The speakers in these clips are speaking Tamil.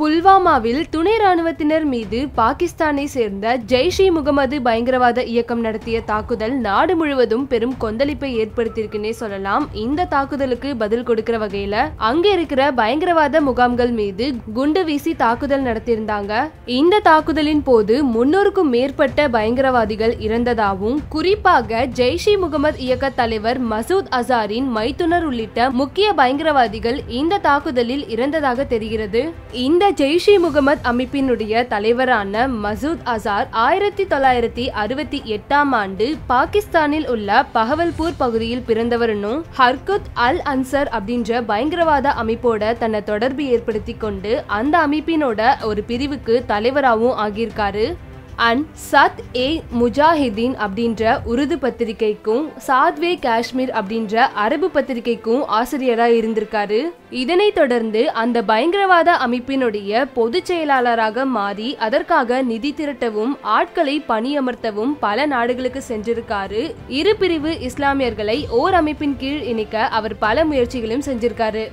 புல்வாமாவில் துணை ராணுவத்தினர் மீது பாகிஸ்தானை சேர்ந்த ஜெய்ஷ் இ முகமது பயங்கரவாத இயக்கம் நடத்திய தாக்குதல் நாடு முழுவதும் பெரும் கொந்தளிப்பை ஏற்படுத்தியிருக்குன்னே சொல்லலாம். இந்த தாக்குதலுக்கு பதில் கொடுக்கிற வகையில அங்கே இருக்கிற பயங்கரவாத முகாம்கள் மீது குண்டு வீசி தாக்குதல் நடத்தியிருந்தாங்க. இந்த தாக்குதலின் போது முன்னூறுக்கும் மேற்பட்ட பயங்கரவாதிகள் இறந்ததாகவும் குறிப்பாக ஜெய்ஷ் இ முகமது இயக்க தலைவர் மசூத் அசாரின் மைத்துனர் உள்ளிட்ட முக்கிய பயங்கரவாதிகள் இந்த தாக்குதலில் இறந்ததாக தெரிகிறது. இந்த ஜெய்ஷ் இ முகமது அமைப்பினுடைய தலைவரான மசூத் அசார் ஆயிரத்தி தொள்ளாயிரத்தி அறுபத்தி எட்டாம் ஆண்டு பாகிஸ்தானில் உள்ள பகவல்பூர் பகுதியில் பிறந்தவரனும் ஹர்குத் அல் அன்சர் அப்படின்ற பயங்கரவாத அமைப்போட தன்னை தொடர்பு ஏற்படுத்தி கொண்டு அந்த அமைப்பினோட ஒரு பிரிவுக்கு தலைவராகவும் ஆகியிருக்காரு. அண்ட் சத் ஏ முஜாஹிதீன் அப்படின்ற உருது பத்திரிகைக்கும் சாத்வே காஷ்மீர் அப்படின்ற அரபு பத்திரிகைக்கும் ஆசிரியராக இருந்திருக்காரு. இதனைத் தொடர்ந்து அந்த பயங்கரவாத அமைப்பினுடைய பொதுச் செயலாளராக மாறி அதற்காக நிதி திரட்டவும் ஆட்களை பணியமர்த்தவும் பல நாடுகளுக்கு சென்றிருக்காரு. இரு பிரிவு இஸ்லாமியர்களை ஓர் அமைப்பின் கீழ் இணைக்க அவர் பல முயற்சிகளும் செஞ்சிருக்காரு.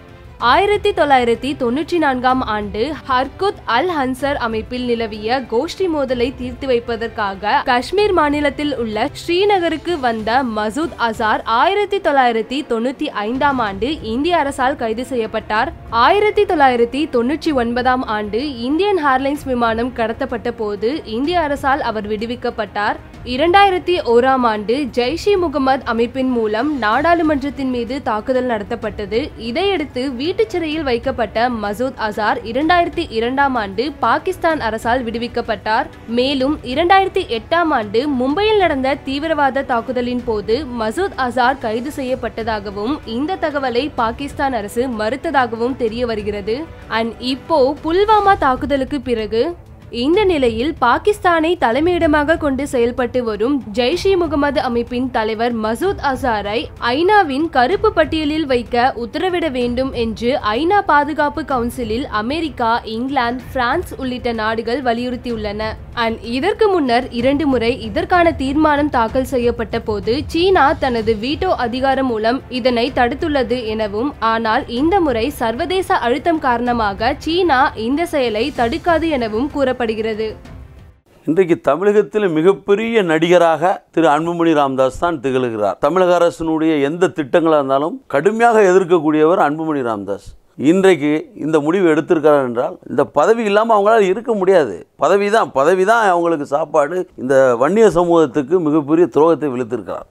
ஆயிரத்தி தொள்ளாயிரத்தி தொண்ணூற்றி நான்காம் ஆண்டு ஹர்குத் அல் ஹன்சர் அமைப்பில் நிலவிய கோஷ்டி மோதலை தீர்த்து வைப்பதற்காக காஷ்மீர் மாநிலத்தில் உள்ள ஸ்ரீநகருக்கு வந்த மசூத் அசார் ஆயிரத்தி தொள்ளாயிரத்தி தொண்ணூத்தி ஐந்தாம் ஆண்டு இந்திய அரசால் கைது செய்யப்பட்டார். ஆயிரத்தி தொள்ளாயிரத்தி தொண்ணூற்றி ஒன்பதாம் ஆண்டு இந்தியன் ஏர்லைன்ஸ் விமானம் கடத்தப்பட்ட போது இந்திய அரசால் அவர் விடுவிக்கப்பட்டார். இரண்டாயிரத்தி ஓராம் ஆண்டு ஜெய்ஷ் இ முகமது அமைப்பின் மூலம் நாடாளுமன்றத்தின் மீது தாக்குதல் நடத்தப்பட்டது. இதையடுத்து வீட்டுச் சிறையில் வைக்கப்பட்ட மசூத் அசார் இரண்டாயிரத்தி இரண்டாம் ஆண்டு பாகிஸ்தான் அரசால் விடுவிக்கப்பட்டார். மேலும் இரண்டாயிரத்தி எட்டாம் ஆண்டு மும்பையில் நடந்த தீவிரவாத தாக்குதலின் போது மசூத் அசார் கைது செய்யப்பட்டதாகவும் இந்த தகவலை பாகிஸ்தான் அரசு மறுத்ததாகவும் தெரிய வருகிறது. அண்ட் இப்போ புல்வாமா தாக்குதலுக்கு பிறகு இந்த நிலையில் பாகிஸ்தானை தலைமையிடமாக கொண்டு செயல்பட்டு வரும் ஜெய்ஷ் இ முகமது அமைப்பின் தலைவர் மசூத் அசாரை ஐநாவின் கருப்பு பட்டியலில் வைக்க உத்தரவிட வேண்டும் என்று ஐநா பாதுகாப்பு கவுன்சிலில் அமெரிக்கா இங்கிலாந்து பிரான்ஸ் உள்ளிட்ட நாடுகள் வலியுறுத்தியுள்ளன. அண்ட் இதற்கு முன்னர் இரண்டு முறை இதற்கான தீர்மானம் தாக்கல் செய்யப்பட்ட போது சீனா தனது வீட்டோ அதிகாரம் மூலம் இதனை தடுத்துள்ளது எனவும் ஆனால் இந்த முறை சர்வதேச அழுத்தம் காரணமாக சீனா இந்த செயலை தடுக்காது எனவும் கூறப்படுகிறது. இன்றைக்கு தமிழகத்தில் மிகப்பெரிய நடிகராக திரு அன்புமணி ராமதாஸ் தான் திகழ்கிறார். தமிழக அரசினுடைய எந்த திட்டங்களாக இருந்தாலும் கடுமையாக எதிர்க்கக்கூடியவர் அன்புமணி ராமதாஸ். இன்றைக்கு இந்த முடிவு எடுத்திருக்கிறார் என்றால் இந்த பதவி இல்லாமல் அவங்களால இருக்க முடியாது. பதவி தான் பதவி தான் அவங்களுக்கு சாப்பாடு. இந்த வன்னிய சமூகத்துக்கு மிகப்பெரிய துரோகத்தை விழுத்திருக்கிறார்.